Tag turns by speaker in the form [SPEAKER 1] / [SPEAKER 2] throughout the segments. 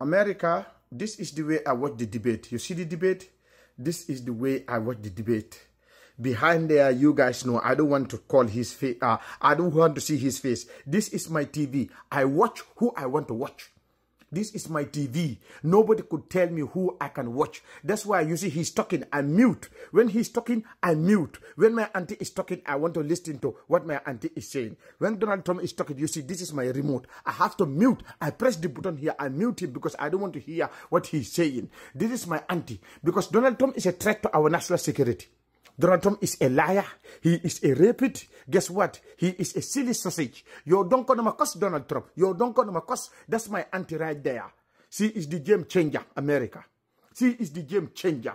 [SPEAKER 1] America, this is the way I watch the debate. You see the debate? This is the way I watch the debate. Behind there, you guys know, I don't want to call his face. Uh, I don't want to see his face. This is my TV. I watch who I want to watch. This is my TV. Nobody could tell me who I can watch. That's why you see he's talking, I mute. When he's talking, I mute. When my auntie is talking, I want to listen to what my auntie is saying. When Donald Trump is talking, you see, this is my remote. I have to mute. I press the button here. I mute him because I don't want to hear what he's saying. This is my auntie because Donald Trump is a threat to our national security. Donald Trump is a liar. He is a rapist. Guess what? He is a silly sausage. Yo don't call him a cuss, Donald Trump. Yo don't call him a cuss. That's my auntie right there. She is the game changer, America. She is the game changer.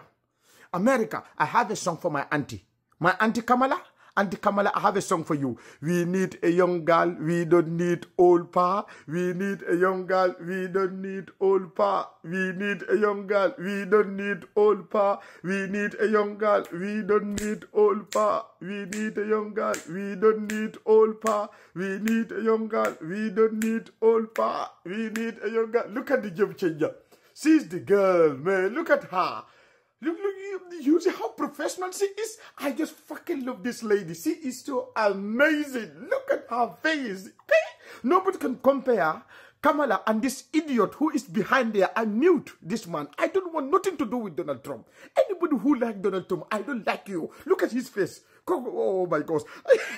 [SPEAKER 1] America, I have a song for my auntie. My auntie Kamala, Auntie Kamala, I have a song for you. We need a young girl, we don't need old pa. We need a young girl, we don't need old pa. We need a young girl, we don't need old pa. We need a young girl, we don't need old pa. We need a young girl, we don't need old pa. We need a young girl, we don't need old pa. We need a young girl. Look at the game changer. She's the girl, man. Look at her. Look, look, you, see how professional she is? I just fucking love this lady. She is so amazing. Look at her face. Nobody can compare Kamala and this idiot who is behind there. I mute this man. I don't want nothing to do with Donald Trump. Anybody who like Donald Trump, I don't like you. Look at his face. Oh my gosh.